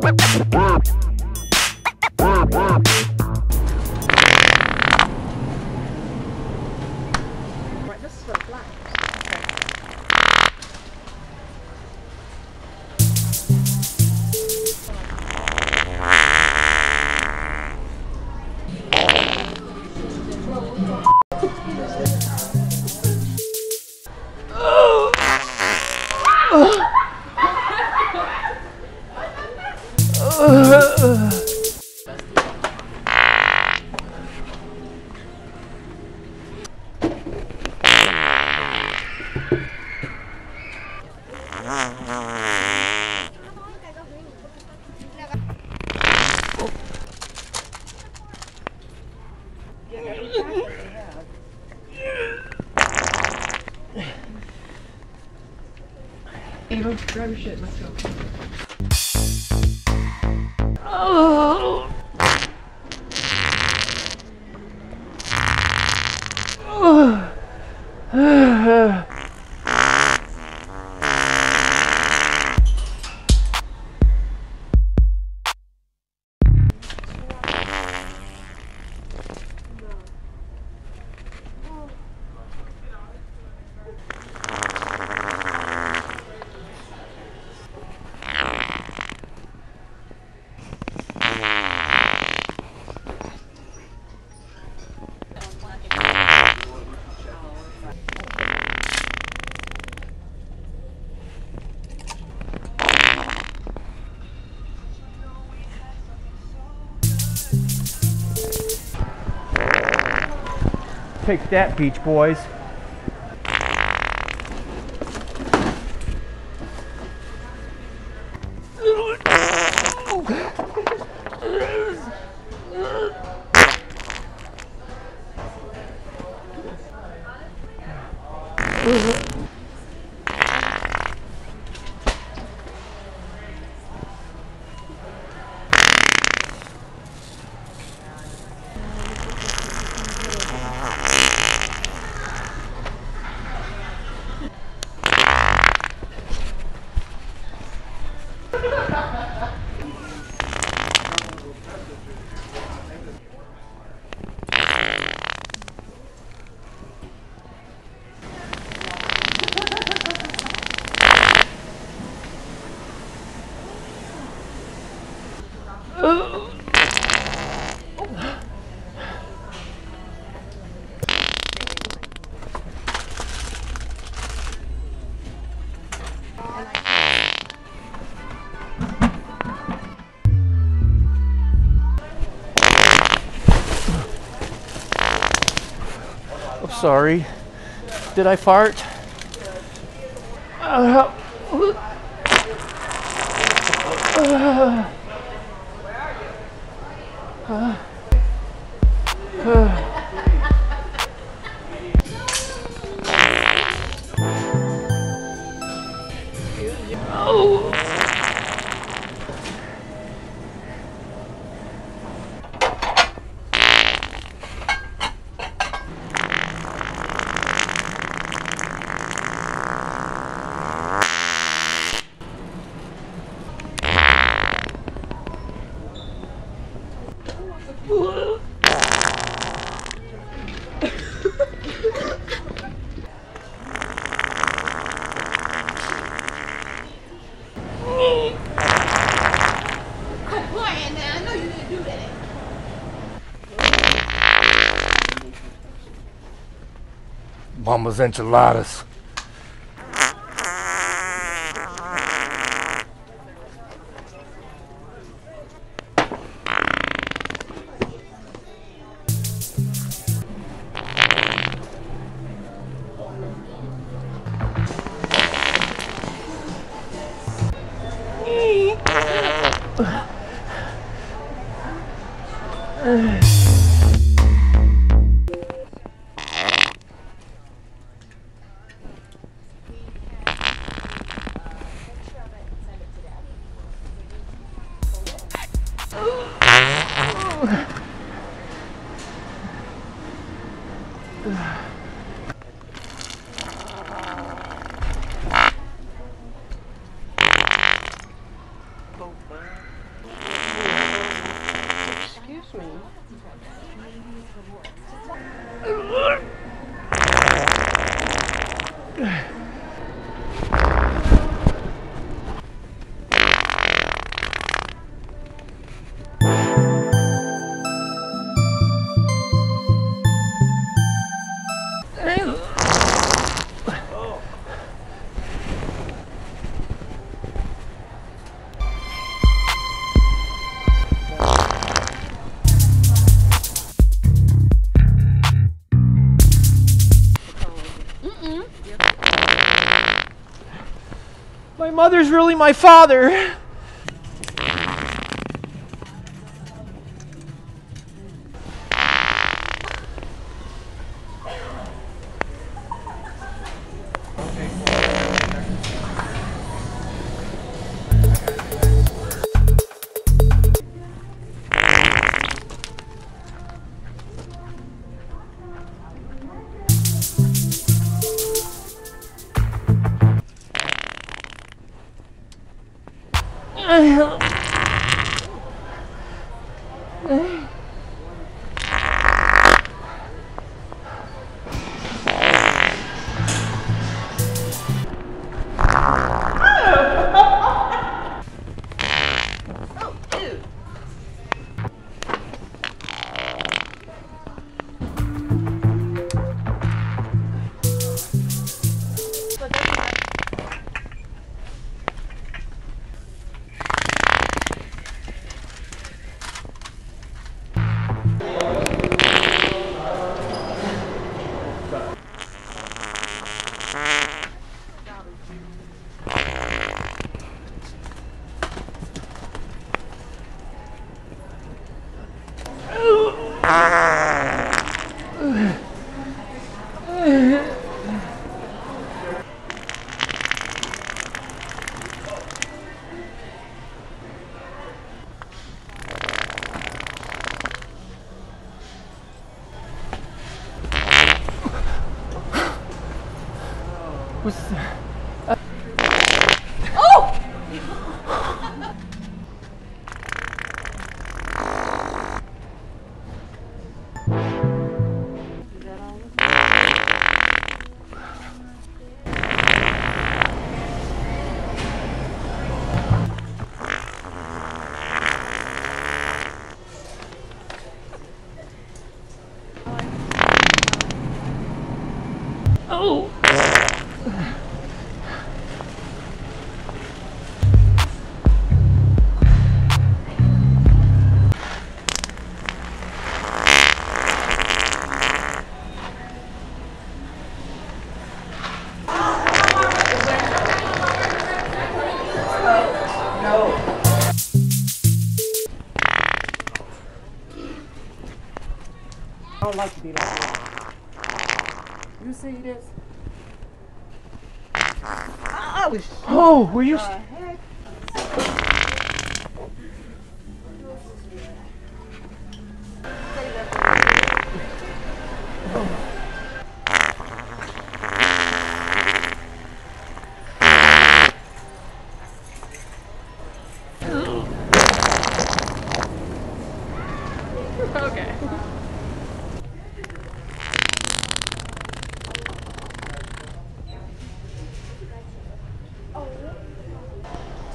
Right, Ava, grab your shit, let's go. Take that, Beach Boys. Sorry. Did I fart? umas enchiladas. My mother's really my father. What's I. Oh, were you? Uh,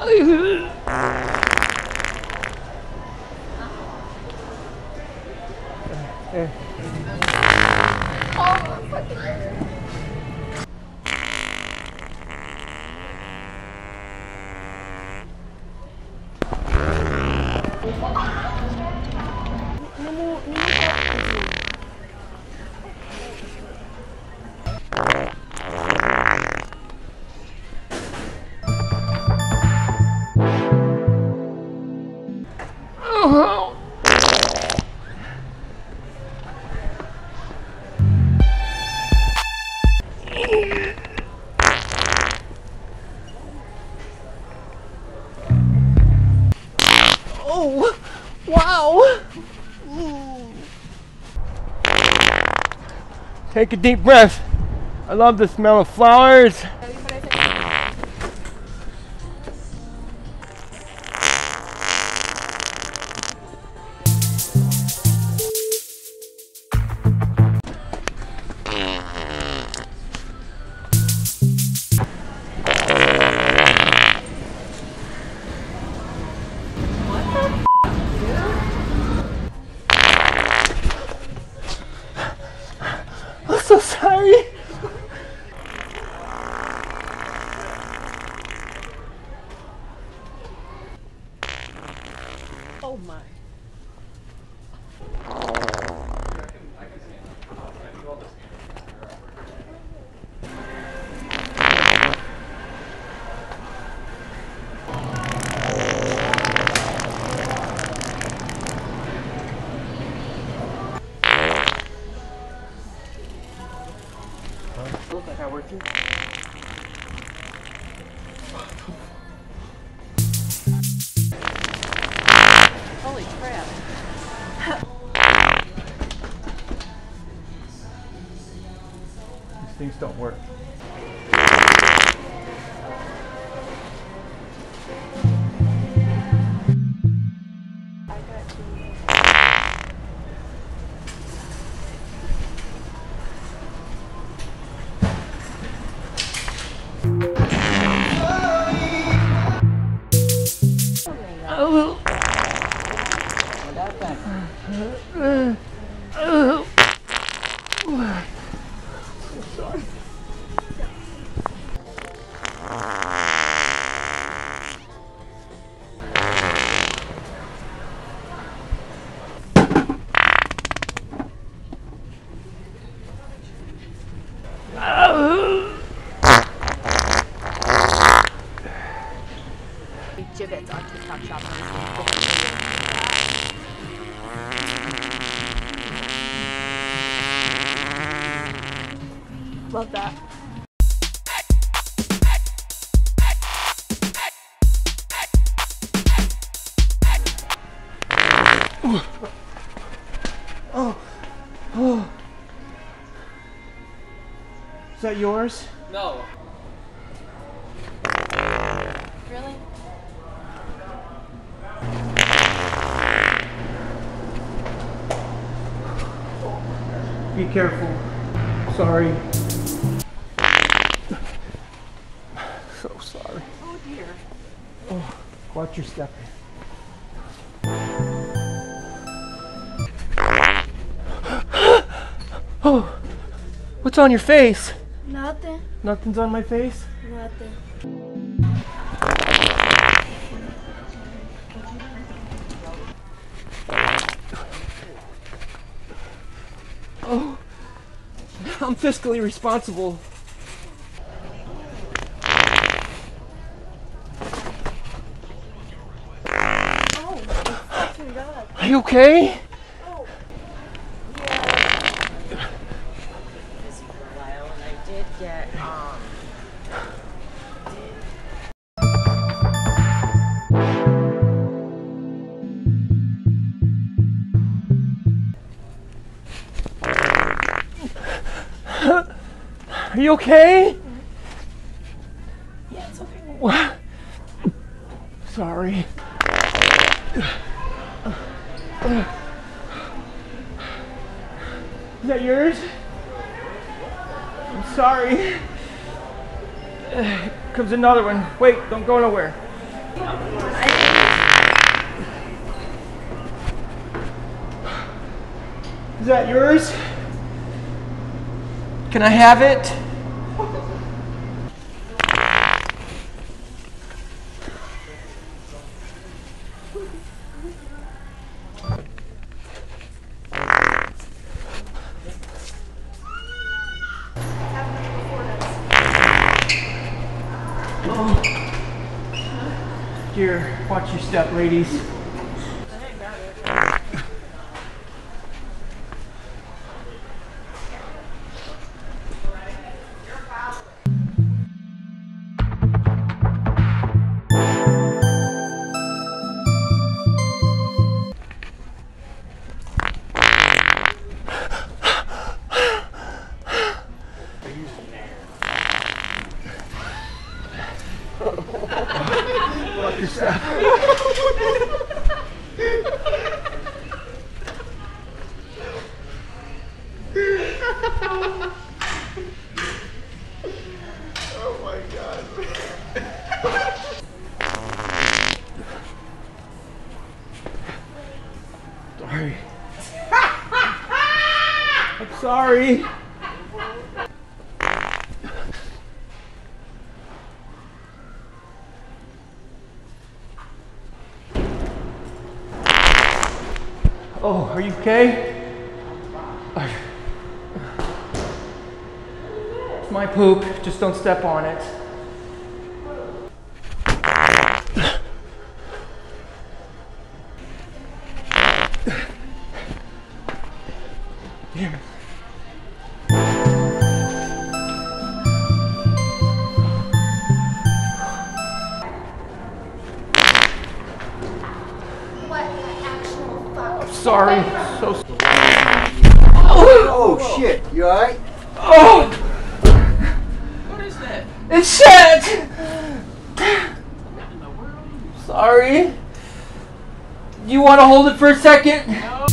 Oh! Take a deep breath. I love the smell of flowers. Holy crap. These things don't work. That yours? No. Really? Be careful. Sorry. So sorry. Oh dear. Oh, watch your step. oh, what's on your face? Nothing. Nothing's on my face. Nothing. Oh, I'm fiscally responsible. Oh, fucking God. Are you okay? Busy for a while, and I did get um. Are you okay? Comes another one. Wait, don't go nowhere. Is that yours? Can I have it? Here, watch your step, ladies. Sorry. Oh, are you okay? It's my poop, just don't step on it. Sorry. So Oh shit, you alright? Oh! What is that? It's shit! Sorry. You want to hold it for a second? Her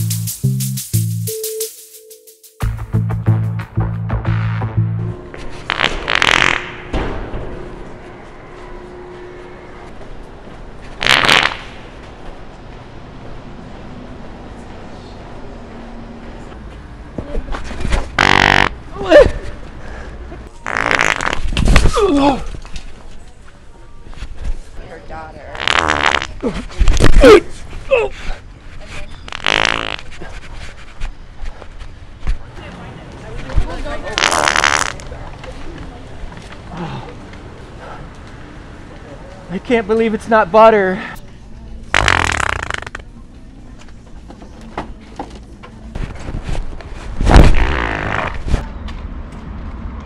I can't believe it's not butter.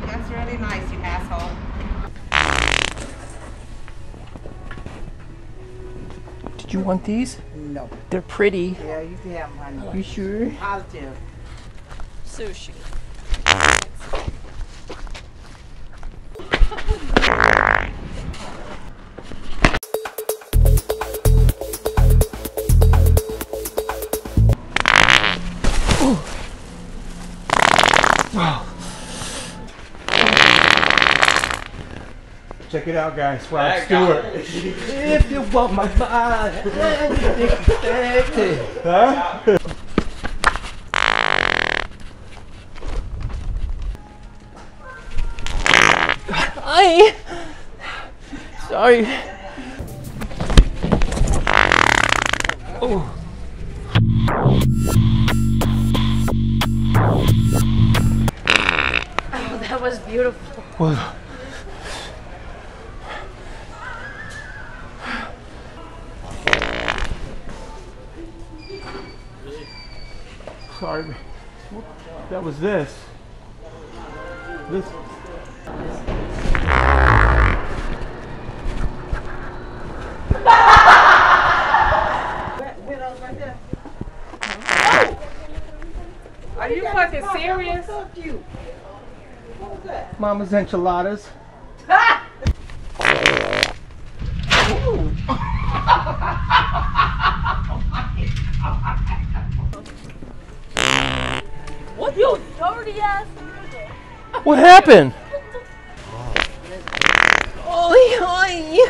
That's really nice, you asshole. Did you want these? No. They're pretty. Yeah, you can have them, honey. You sure? Positive. Sushi. It out, guys. Rod Stewart. if you want my body, huh? Hi. Sorry. Oh. That was beautiful. Well. That this. This. Are you fucking serious? Mama's enchiladas. What happened? Oi, oi.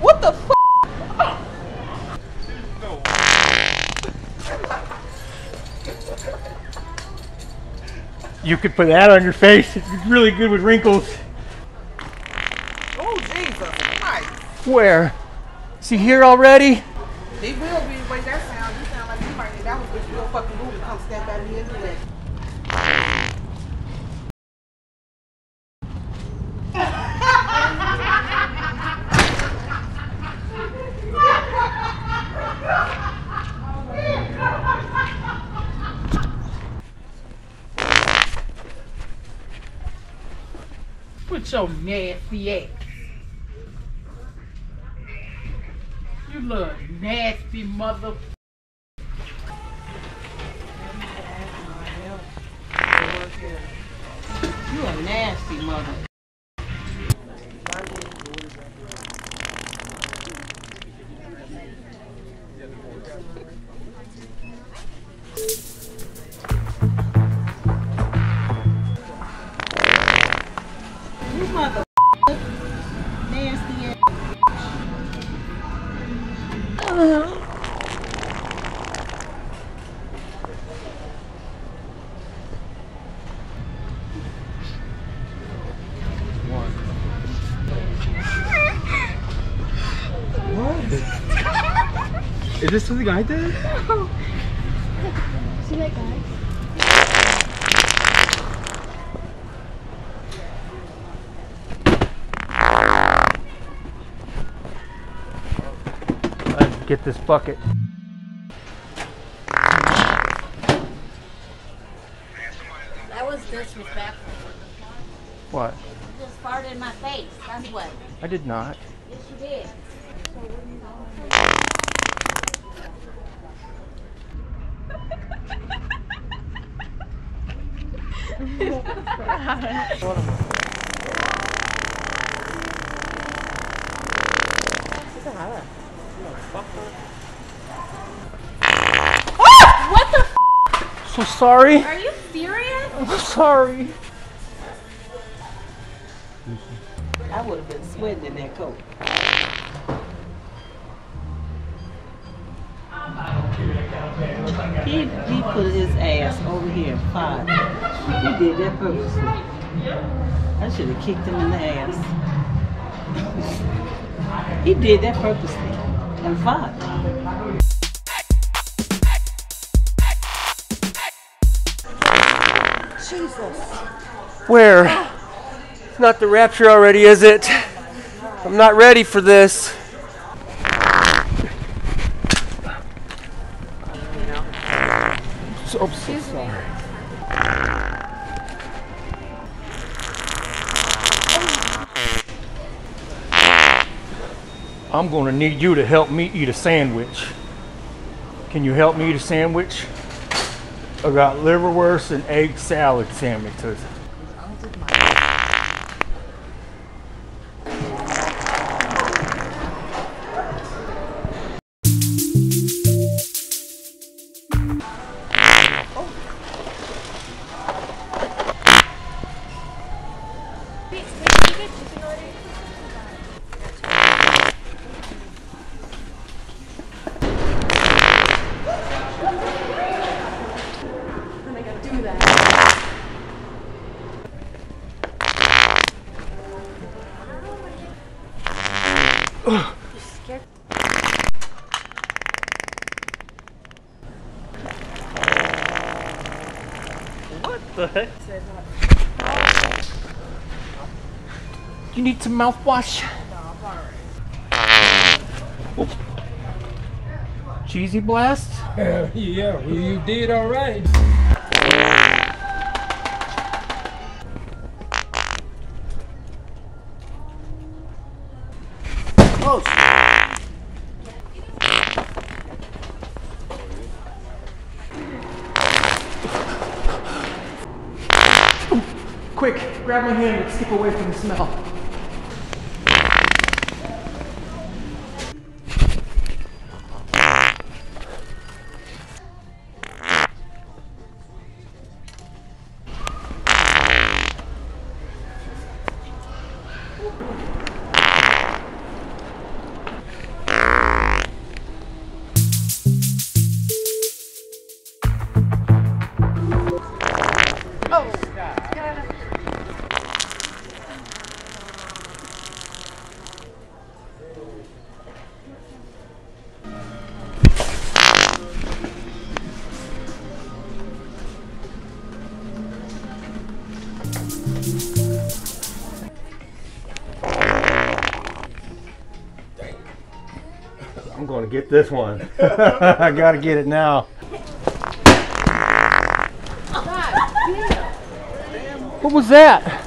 What the f? You could put that on your face. It's really good with wrinkles. Oh, Jesus Christ. Where? Is he here already? He will be the way that sounds. You sound like you might that was just real fucking rude to come stand by me anyway. Put your nasty ass. You little nasty mother. Is this something I did? See that guy? Get this bucket. That was disrespectful. What? You just farted in my face. That's what. I did not. Yes, you did. What the? F- So sorry. are you serious? I'm sorry. I would have been sweating in that coat. He, he put his ass over here and fired. He did that purposely. I should have kicked him in the ass. he did that purposely and fought. Jesus. Where? It's not the rapture already, is it? I'm not ready for this. So, I'm so sorry. I'm going to need you to help me eat a sandwich. Can you help me eat a sandwich? I got liverwurst and egg salad sandwiches. You scared? What the heck? You need some mouthwash? Cheesy blast? yeah, you did all Quick, grab my hand and skip away from the smell. Gonna get this one. I gotta get it now. What was that?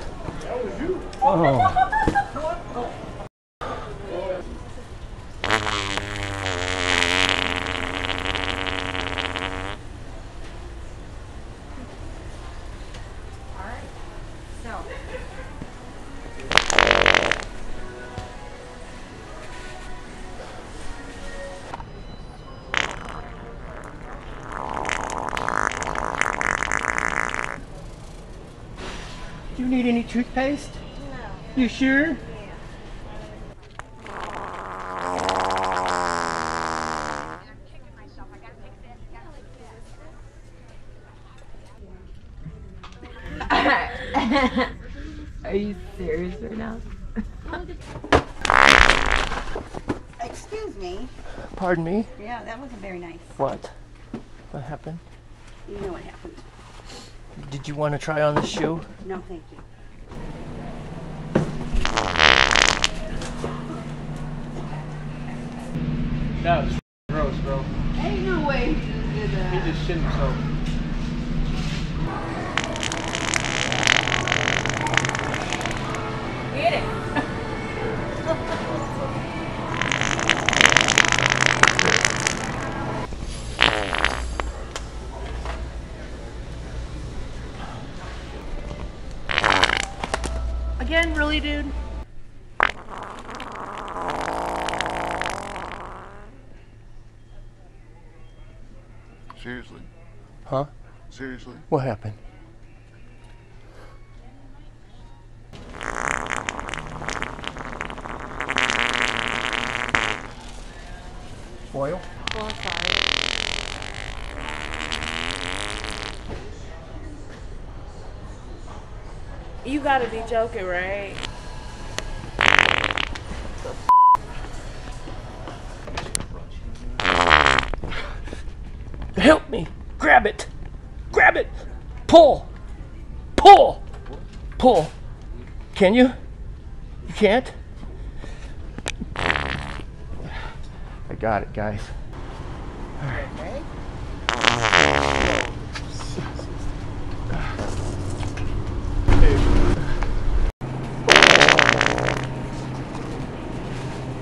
Toothpaste? No. You sure? Are you serious right now? Excuse me. Pardon me? Yeah, that wasn't very nice. What? What happened? You know what happened. Did you want to try on the shoe? No, thank you. That was gross, bro. Ain't no way he just did that. He just shit himself. Seriously? What happened? Oil? You gotta be joking, right? Help me! Grab it! Grab it! Pull! Pull! Pull! Can you? You can't? I got it, guys. All right.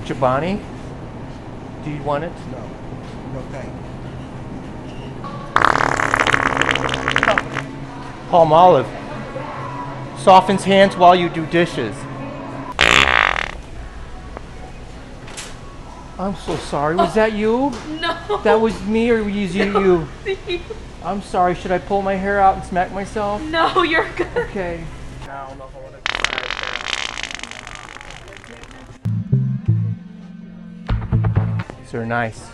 Chobani, do you want it? No. No thanks. Palmolive. Softens hands while you do dishes. I'm so sorry. Was that you? No. That was me or was you? you? I'm sorry. Should I pull my hair out and smack myself? no, you're good. Okay. These are nice.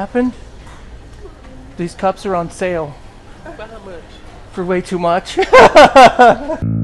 Happened? These cups are on sale. For way too much.